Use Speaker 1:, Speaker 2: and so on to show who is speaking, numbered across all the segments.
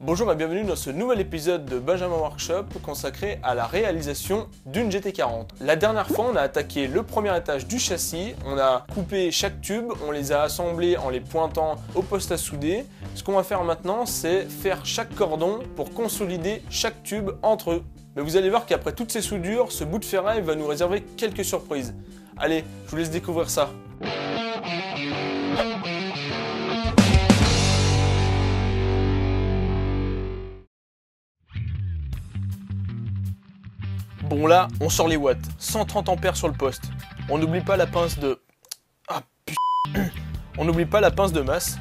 Speaker 1: Bonjour et bienvenue dans ce nouvel épisode de Benjamin Workshop consacré à la réalisation d'une GT40. La dernière fois, on a attaqué le premier étage du châssis, on a coupé chaque tube, on les a assemblés en les pointant au poste à souder. Ce qu'on va faire maintenant, c'est faire chaque cordon pour consolider chaque tube entre eux. Mais vous allez voir qu'après toutes ces soudures, ce bout de ferraille va nous réserver quelques surprises. Allez, je vous laisse découvrir ça. Bon là, on sort les watts. 130 ampères sur le poste. On n'oublie pas la pince de... Ah putain. On n'oublie pas la pince de masse.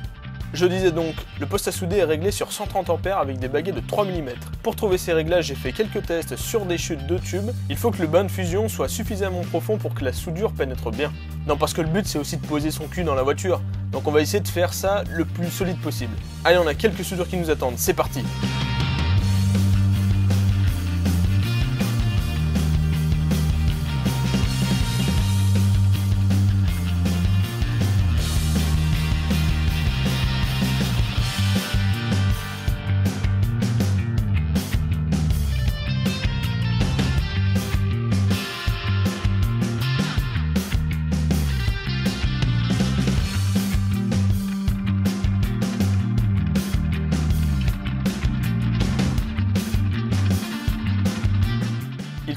Speaker 1: Je disais donc, le poste à souder est réglé sur 130 ampères avec des baguettes de 3 mm. Pour trouver ces réglages, j'ai fait quelques tests sur des chutes de tubes. Il faut que le bain de fusion soit suffisamment profond pour que la soudure pénètre bien. Non, parce que le but c'est aussi de poser son cul dans la voiture. Donc on va essayer de faire ça le plus solide possible. Allez, on a quelques soudures qui nous attendent. C'est parti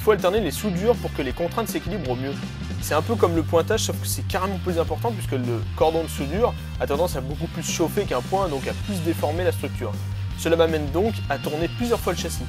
Speaker 1: faut alterner les soudures pour que les contraintes s'équilibrent au mieux. C'est un peu comme le pointage, sauf que c'est carrément plus important puisque le cordon de soudure a tendance à beaucoup plus chauffer qu'un point, donc à plus déformer la structure. Cela m'amène donc à tourner plusieurs fois le châssis.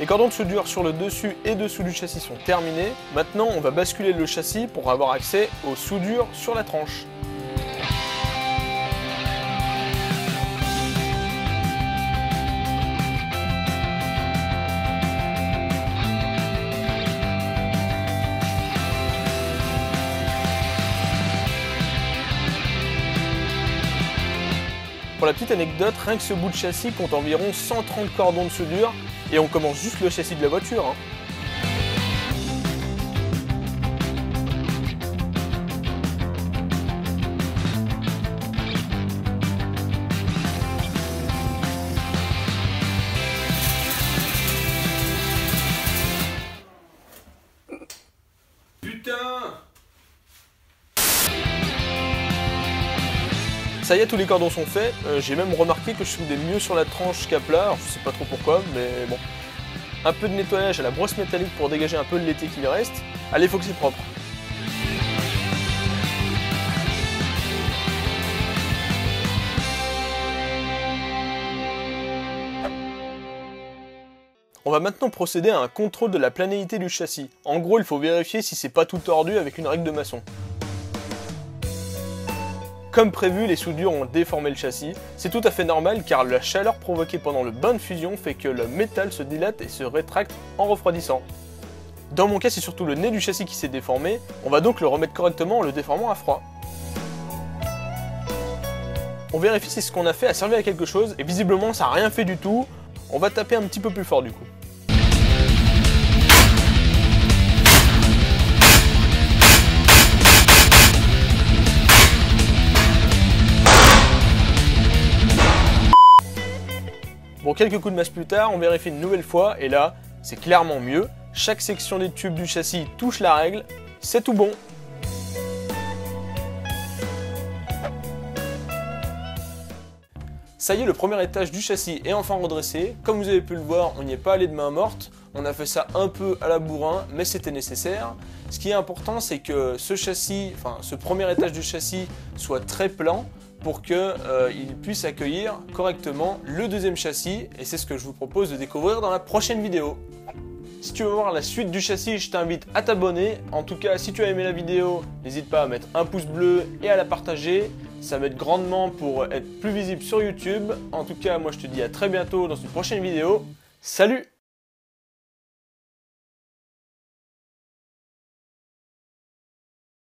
Speaker 1: Les cordons de soudure sur le dessus et dessous du châssis sont terminés. Maintenant, on va basculer le châssis pour avoir accès aux soudures sur la tranche. Pour la petite anecdote, rien que ce bout de châssis compte environ 130 cordons de soudure et on commence juste le châssis de la voiture. Hein. Ça y est, tous les cordons sont faits. Euh, J'ai même remarqué que je soudais mieux sur la tranche qu'à plat. Je sais pas trop pourquoi, mais bon. Un peu de nettoyage à la brosse métallique pour dégager un peu de l'été qui reste. Allez, faut que c'est propre. On va maintenant procéder à un contrôle de la planéité du châssis. En gros, il faut vérifier si c'est pas tout tordu avec une règle de maçon. Comme prévu, les soudures ont déformé le châssis. C'est tout à fait normal car la chaleur provoquée pendant le bain de fusion fait que le métal se dilate et se rétracte en refroidissant. Dans mon cas, c'est surtout le nez du châssis qui s'est déformé. On va donc le remettre correctement en le déformant à froid. On vérifie si ce qu'on a fait a servi à quelque chose et visiblement ça n'a rien fait du tout. On va taper un petit peu plus fort du coup. Bon, quelques coups de masse plus tard, on vérifie une nouvelle fois, et là, c'est clairement mieux. Chaque section des tubes du châssis touche la règle, c'est tout bon. Ça y est, le premier étage du châssis est enfin redressé. Comme vous avez pu le voir, on n'y est pas allé de main morte. On a fait ça un peu à la bourrin, mais c'était nécessaire. Ce qui est important, c'est que ce châssis, enfin ce premier étage du châssis soit très plan pour qu'il euh, puisse accueillir correctement le deuxième châssis. Et c'est ce que je vous propose de découvrir dans la prochaine vidéo. Si tu veux voir la suite du châssis, je t'invite à t'abonner. En tout cas, si tu as aimé la vidéo, n'hésite pas à mettre un pouce bleu et à la partager. Ça m'aide grandement pour être plus visible sur YouTube. En tout cas, moi je te dis à très bientôt dans une prochaine vidéo. Salut